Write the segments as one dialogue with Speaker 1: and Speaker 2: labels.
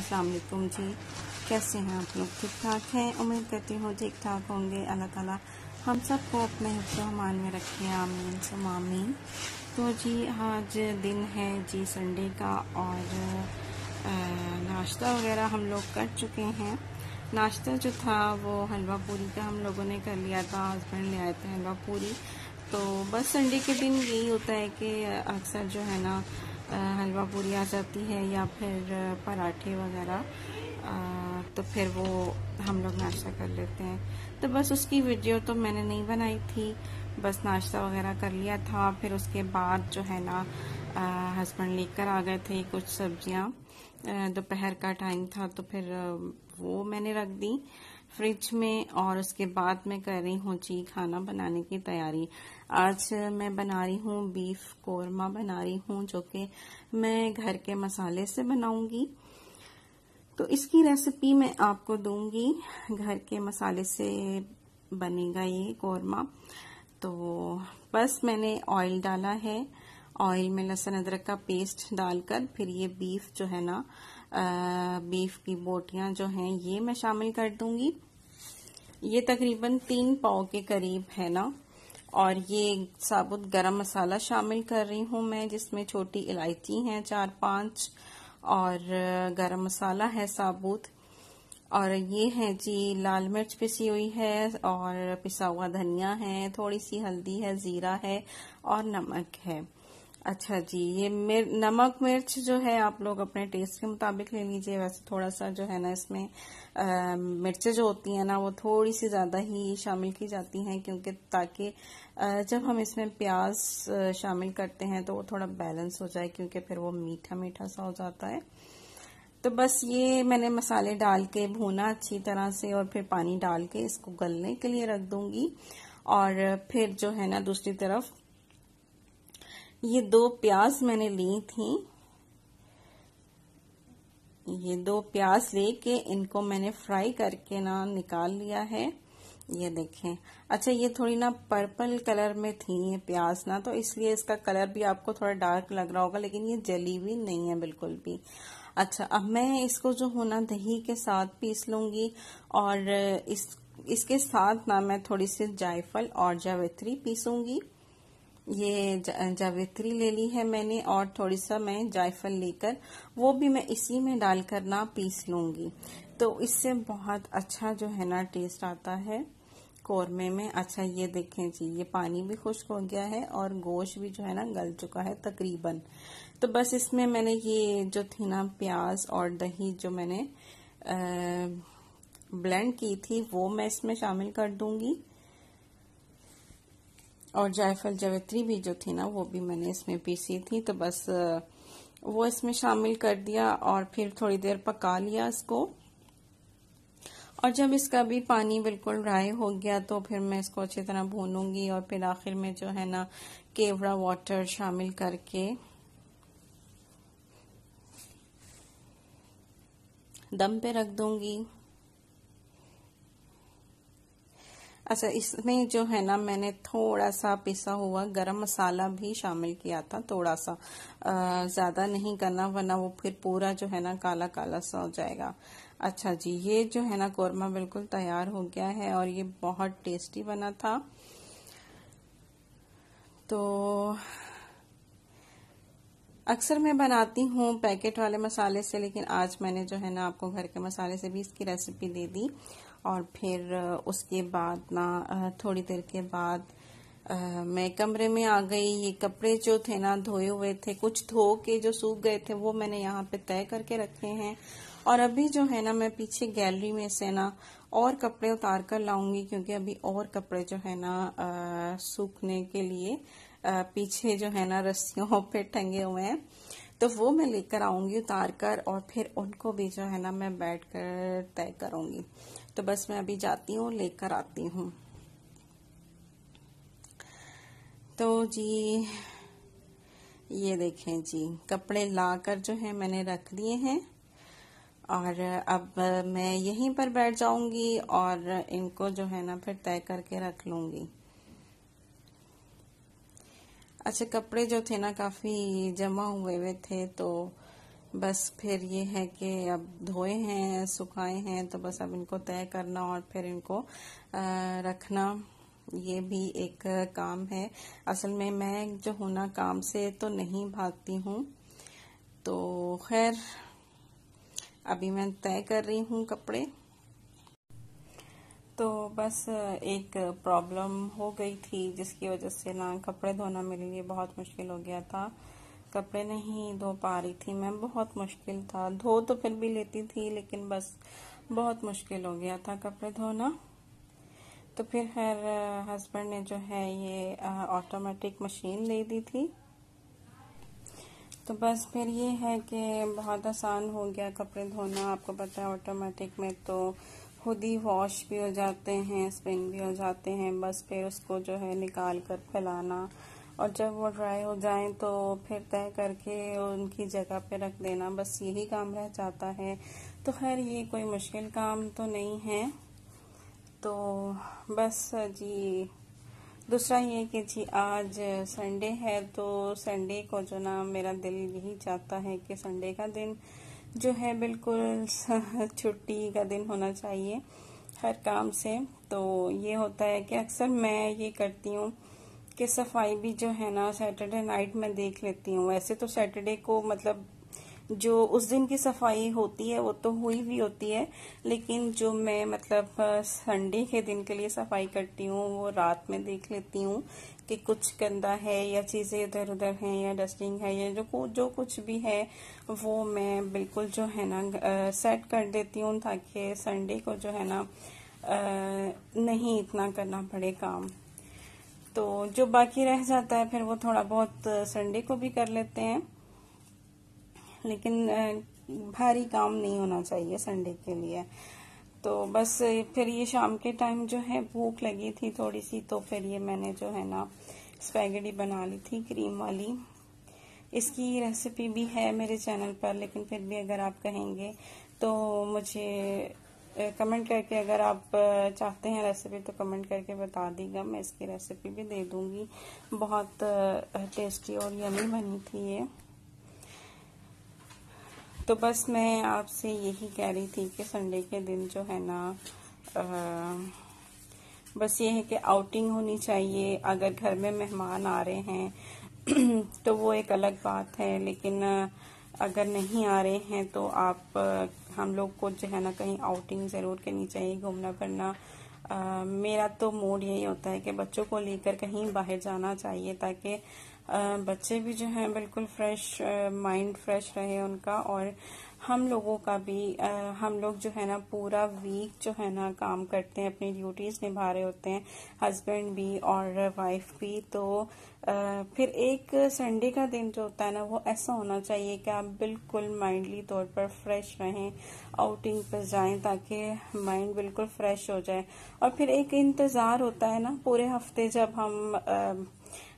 Speaker 1: अस्सलाम वालेकुम जी, कैसे हैं आप लोग? ठीक ठाक हैं? उम्मीद करती हूँ ठीक ठाक होंगे। अल्लाह ताला हम सबको अपने हिफ्मान में रखें। आमीन। समामीन तो जी, आज दिन है जी संडे का और नाश्ता वगैरह हम लोग कर चुके हैं। नाश्ता जो था वो हलवा पूरी का हम लोगों ने कर लिया था। हस्बैंड ले आए थे हलवा पूरी। तो बस संडे के दिन यही होता है कि अक्सर जो है ना हलवा पूरी आ जाती है या फिर पराठे वगैरह तो फिर वो हम लोग नाश्ता कर लेते हैं। तो बस उसकी वीडियो तो मैंने नहीं बनाई थी, बस नाश्ता वगैरह कर लिया था। फिर उसके बाद जो है ना हस्बैंड लेकर आ गए थे कुछ सब्ज़ियाँ। दोपहर का टाइम था तो फिर वो मैंने रख दी। फ्रिज में और उसके बाद मैं कर रही हूँ जी खाना बनाने की तैयारी। आज मैं बना रही हूँ बीफ कोरमा बना रही हूँ जो कि मैं घर के मसाले से बनाऊँगी। तो इसकी रेसिपी मैं आपको दूँगी। घर के मसाले से बनेगा ये कोरमा। तो बस मैंने ऑयल डाला है। ऑयल में लहसुन अदरक का पेस्ट डालकर फिर ये बीफ जो है ना आ, बीफ की बोटियाँ जो हैं ये मैं शामिल कर दूँगी। ये तकरीबन तीन पाव के करीब है ना? और ये साबुत गरम मसाला शामिल कर रही हूँ मैं, जिसमें छोटी इलायची है चार पाँच, और गरम मसाला है साबुत। और ये है जी, लाल मिर्च पिसी हुई है, और पिसा हुआ धनिया है, थोड़ी सी हल्दी है, जीरा है, और नमक है। अच्छा जी ये मिर, नमक मिर्च जो है आप लोग अपने टेस्ट के मुताबिक ले लीजिए। वैसे थोड़ा सा जो है ना इसमें मिर्चें जो होती हैं ना वो थोड़ी सी ज़्यादा ही शामिल की जाती हैं क्योंकि ताकि जब हम इसमें प्याज शामिल करते हैं तो वो थोड़ा बैलेंस हो जाए क्योंकि फिर वो मीठा मीठा सा हो जाता है। तो बस ये मैंने मसाले डाल के भूना अच्छी तरह से और फिर पानी डाल के इसको गलने के लिए रख दूँगी। और फिर जो है ना दूसरी तरफ़ ये दो प्याज मैंने ली थी। ये दो प्याज लेके इनको मैंने फ्राई करके ना निकाल लिया है। ये देखें। अच्छा ये थोड़ी ना पर्पल कलर में थी ये प्याज ना तो इसलिए इसका कलर भी आपको थोड़ा डार्क लग रहा होगा, लेकिन ये जली हुई नहीं है बिल्कुल भी। अच्छा अब मैं इसको जो हूँ ना दही के साथ पीस लूँगी, और इस, इसके साथ ना मैं थोड़ी सी जायफल और जावित्री पीसूँगी। ये जावित्री ले ली है मैंने और थोड़ी सा मैं जायफल लेकर, वो भी मैं इसी में डालकर ना पीस लूँगी। तो इससे बहुत अच्छा जो है ना टेस्ट आता है कोरमे में। अच्छा ये देखें जी, ये पानी भी खुश्क हो गया है और गोश्त भी जो है ना गल चुका है तकरीबन। तो बस इसमें मैंने ये जो थी ना प्याज और दही जो मैंने ब्लेंड की थी, वो मैं इसमें शामिल कर दूँगी। और जायफल जवेत्री भी जो थी ना, वो भी मैंने इसमें पीसी थी तो बस वो इसमें शामिल कर दिया और फिर थोड़ी देर पका लिया इसको। और जब इसका भी पानी बिल्कुल ड्राई हो गया तो फिर मैं इसको अच्छी तरह भूनूँगी और फिर आखिर में जो है ना, केवड़ा वाटर शामिल करके दम पे रख दूँगी। अच्छा इसमें जो है ना, मैंने थोड़ा सा पिसा हुआ गरम मसाला भी शामिल किया था थोड़ा सा ज़्यादा नहीं करना, वरना वो फिर पूरा जो है ना काला काला सा हो जाएगा। अच्छा जी, ये जो है ना, कौरमा बिल्कुल तैयार हो गया है और ये बहुत टेस्टी बना था। तो अक्सर मैं बनाती हूँ पैकेट वाले मसाले से, लेकिन आज मैंने जो है ना, आपको घर के मसाले से भी इसकी रेसिपी दे दी। और फिर उसके बाद ना थोड़ी देर के बाद आ, मैं कमरे में आ गई। ये कपड़े जो थे ना धोए हुए थे कुछ धो के जो सूख गए थे वो मैंने यहाँ पे तय करके रखे हैं। और अभी जो है ना मैं पीछे गैलरी में से ना और कपड़े उतार कर लाऊँगी क्योंकि अभी और कपड़े जो है ना सूखने के लिए आ, पीछे जो है ना रस्सियों पे टंगे हुए हैं। तो वो मैं लेकर आऊँगी उतार कर और फिर उनको भी जो है ना मैं बैठ कर तय करूँगी। तो बस मैं अभी जाती हूँ, लेकर आती हूँ। तो जी, ये देखें जी, कपड़े लाकर जो है मैंने रख दिए हैं। और अब मैं यहीं पर बैठ जाऊँगी और इनको जो है ना फिर तय करके रख लूँगी। अच्छा कपड़े जो थे ना काफ़ी जमा हुए हुए थे तो बस फिर ये है कि अब धोए हैं सुखाए हैं तो बस अब इनको तय करना और फिर इनको आ, रखना ये भी एक काम है। असल में मैं जो हूँ ना काम से तो नहीं भागती हूँ तो खैर अभी मैं तय कर रही हूँ कपड़े। तो बस, एक प्रॉब्लम हो गई थी, जिसकी वजह से ना कपड़े धोना मेरे लिए बहुत मुश्किल हो गया था। कपड़े नहीं धो पा रही थी मैं, बहुत मुश्किल था। धो तो फिर भी लेती थी, लेकिन बस बहुत मुश्किल हो गया था कपड़े धोना। तो फिर खैर हस्बैंड ने जो है ये ऑटोमेटिक मशीन ले दी थी। तो बस फिर ये है कि बहुत आसान हो गया कपड़े धोना। आपको पता है ऑटोमेटिक में तो खुद ही वॉश भी हो जाते हैं, स्पिन भी हो जाते हैं, बस फिर उसको जो है निकाल कर फैलाना। और जब वो ड्राई हो जाए तो फिर तय करके उनकी जगह पे रख देना। बस यही काम रह जाता है। तो खैर, ये कोई मुश्किल काम तो नहीं है। तो बस जी, दूसरा ये कि जी, आज संडे है तो संडे को जो ना मेरा दिल यही चाहता है कि संडे का दिन जो है बिल्कुल छुट्टी का दिन होना चाहिए हर काम से। तो ये होता है कि अक्सर मैं ये करती हूँ कि सफ़ाई भी जो है ना सैटरडे नाइट में देख लेती हूँ। वैसे तो सैटरडे को मतलब जो उस दिन की सफ़ाई होती है, वो तो हुई भी होती है, लेकिन जो मैं मतलब संडे के दिन के लिए सफ़ाई करती हूँ, वो रात में देख लेती हूँ कि कुछ गंदा है या चीज़ें इधर उधर हैं या डस्टिंग है या जो जो कुछ भी है, वो मैं बिल्कुल जो है ना सेट कर देती हूँ ताकि संडे को जो है ना नहीं इतना करना पड़े काम। तो जो बाकी रह जाता है, फिर वो थोड़ा बहुत संडे को भी कर लेते हैं। लेकिन भारी काम नहीं होना चाहिए संडे के लिए। तो बस, फिर ये शाम के टाइम जो है, भूख लगी थी थोड़ी सी तो फिर ये मैंने जो है ना स्पैगेटी बना ली थी क्रीम वाली। इसकी रेसिपी भी है मेरे चैनल पर, लेकिन फिर भी अगर आप कहेंगे तो मुझे कमेंट करके अगर आप चाहते हैं रेसिपी तो कमेंट करके बता दीगा मैं इसकी रेसिपी भी दे दूँगी। बहुत टेस्टी और यमी बनी थी ये। तो बस मैं आपसे यही कह रही थी कि संडे के दिन जो है ना आ, बस ये है कि आउटिंग होनी चाहिए। अगर घर में मेहमान आ रहे हैं तो वो एक अलग बात है लेकिन अगर नहीं आ रहे हैं तो आप हम लोग को जो है ना कहीं आउटिंग ज़रूर करनी चाहिए घूमना फिरना। मेरा तो मूड यही होता है कि बच्चों को लेकर कहीं बाहर जाना चाहिए ताकि बच्चे भी जो हैं बिल्कुल फ्रेश माइंड फ्रेश रहे उनका और हम लोगों का भी आ, हम लोग जो है ना पूरा वीक जो है ना काम करते हैं अपनी ड्यूटीज़ निभा रहे होते हैं हस्बैंड भी और वाइफ भी। तो आ, फिर एक संडे का दिन जो होता है ना वो ऐसा होना चाहिए कि आप बिल्कुल माइंडली तौर पर फ्रेश रहें आउटिंग पर जाएँ ताकि माइंड बिल्कुल फ्रेश हो जाए। और फिर एक इंतज़ार होता है ना पूरे हफ़्ते जब हम आ,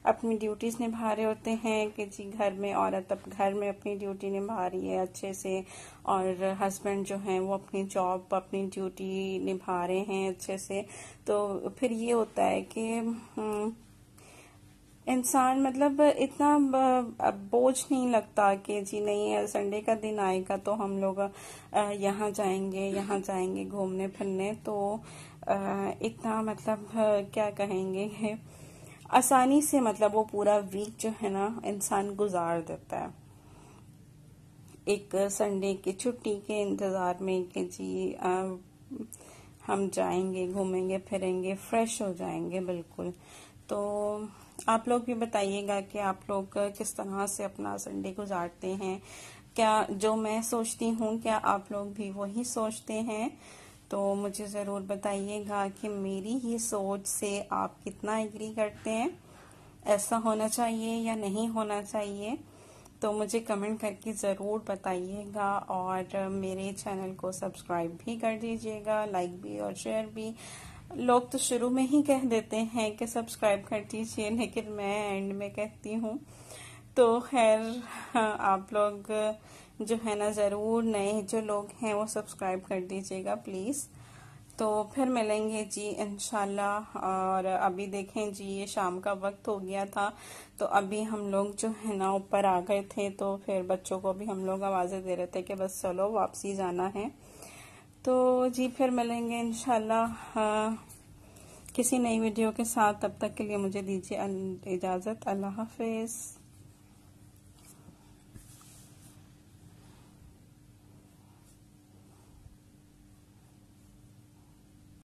Speaker 1: अपनी ड्यूटीज़ निभा रहे होते हैं कि जी घर में औरत अब घर में अपनी ड्यूटी निभा रही है अच्छे से और हस्बैंड जो हैं वो अपनी जॉब अपनी ड्यूटी निभा रहे हैं अच्छे से। तो फिर ये होता है कि हम्म, इंसान मतलब इतना बोझ नहीं लगता कि जी नहीं संडे का दिन आएगा तो हम लोग यहाँ जाएँगे यहाँ जाएँगे घूमने फिरने तो इतना मतलब क्या कहेंगे? आसानी से मतलब वो पूरा वीक जो है ना इंसान गुजार देता है। एक संडे की छुट्टी के इंतज़ार में कि जी आ, हम जाएँगे घूमेंगे फिरेंगे फ्रेश हो जाएँगे बिल्कुल। तो आप लोग भी बताइएगा कि आप लोग किस तरह से अपना संडे गुजारते हैं। क्या जो मैं सोचती हूँ क्या आप लोग भी वही सोचते हैं? तो मुझे ज़रूर बताइएगा कि मेरी ही सोच से आप कितना एग्री करते हैं। ऐसा होना चाहिए या नहीं होना चाहिए तो मुझे कमेंट करके ज़रूर बताइएगा और मेरे चैनल को सब्सक्राइब भी कर दीजिएगा लाइक भी और शेयर भी। लोग तो शुरू में ही कह देते हैं कि सब्सक्राइब कर दीजिए, लेकिन मैं एंड में कहती हूँ। तो खैर, आप लोग जो है ना, ज़रूर नए जो लोग हैं वो सब्सक्राइब कर दीजिएगा प्लीज़ तो फिर मिलेंगे जी इनशाला और अभी देखें जी, ये शाम का वक्त हो गया था तो अभी हम लोग जो है ना, ऊपर आ गए थे तो फिर बच्चों को भी हम लोग आवाज़ें दे रहे थे कि बस चलो वापसी जाना है. तो जी, फिर मिलेंगे इनशाला किसी नई वीडियो के साथ, तब तक के लिए मुझे दीजिए इजाज़त. अल्लाह हाफिज़.